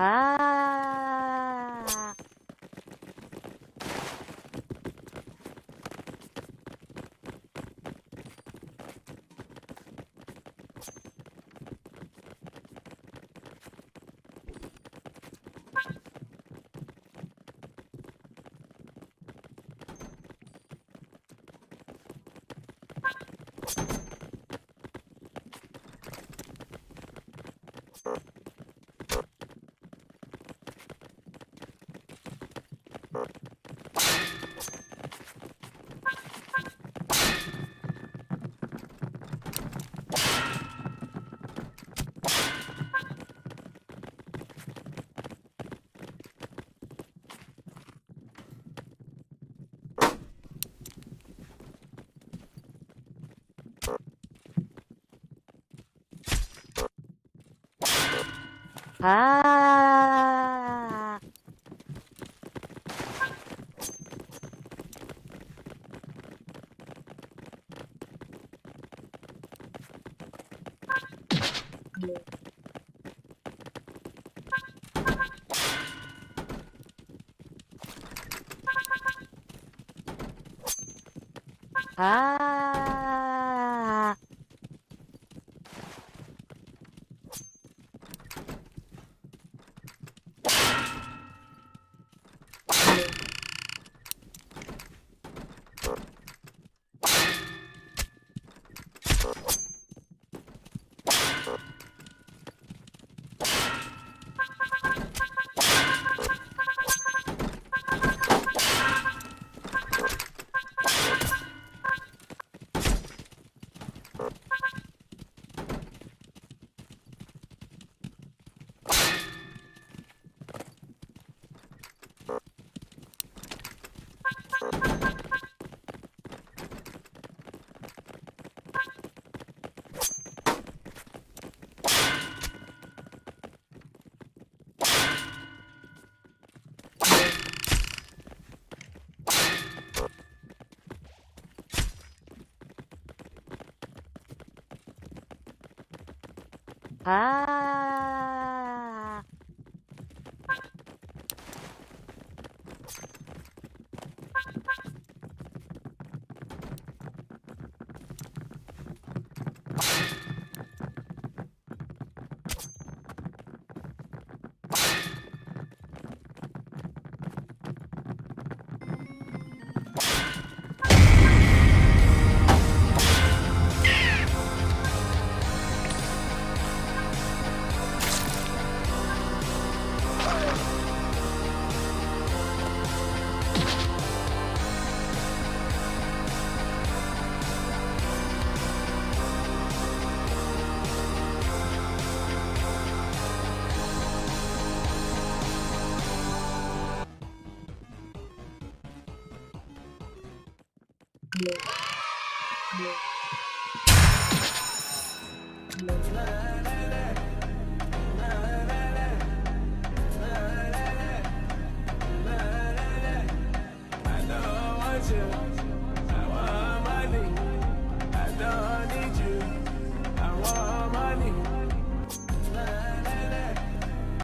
あああああ Yeah.